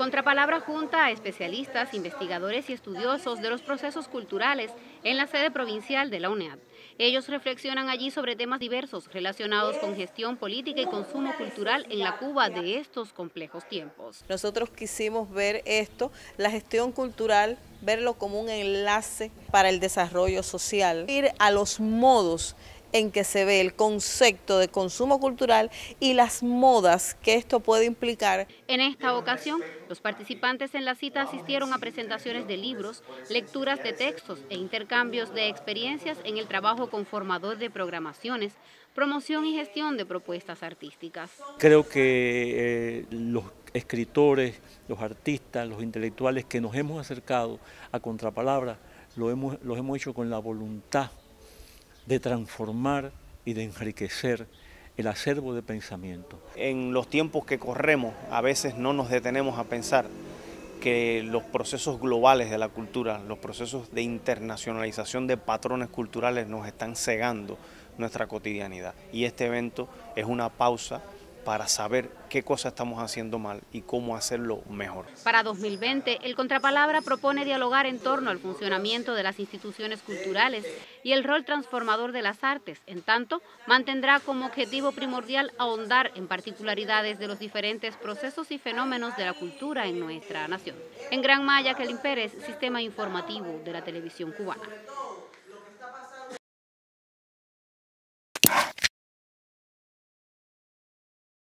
Contrapalabra junta a especialistas, investigadores y estudiosos de los procesos culturales en la sede provincial de la UNED. Ellos reflexionan allí sobre temas diversos relacionados con gestión política y consumo cultural en la Cuba de estos complejos tiempos. Nosotros quisimos ver esto, la gestión cultural, verlo como un enlace para el desarrollo social, ir a los modos en que se ve el concepto de consumo cultural y las modas que esto puede implicar. En esta ocasión, los participantes en la cita asistieron a presentaciones de libros, lecturas de textos e intercambios de experiencias en el trabajo conformador de programaciones, promoción y gestión de propuestas artísticas. Creo que eh, los escritores, los artistas, los intelectuales que nos hemos acercado a Contrapalabra, lo hemos, los hemos hecho con la voluntad de transformar y de enriquecer el acervo de pensamiento. En los tiempos que corremos a veces no nos detenemos a pensar que los procesos globales de la cultura, los procesos de internacionalización de patrones culturales nos están cegando nuestra cotidianidad. Y este evento es una pausa para saber qué cosas estamos haciendo mal y cómo hacerlo mejor. Para 2020, el Contrapalabra propone dialogar en torno al funcionamiento de las instituciones culturales y el rol transformador de las artes. En tanto, mantendrá como objetivo primordial ahondar en particularidades de los diferentes procesos y fenómenos de la cultura en nuestra nación. En Gran Maya, Kelin Pérez, Sistema Informativo de la Televisión Cubana.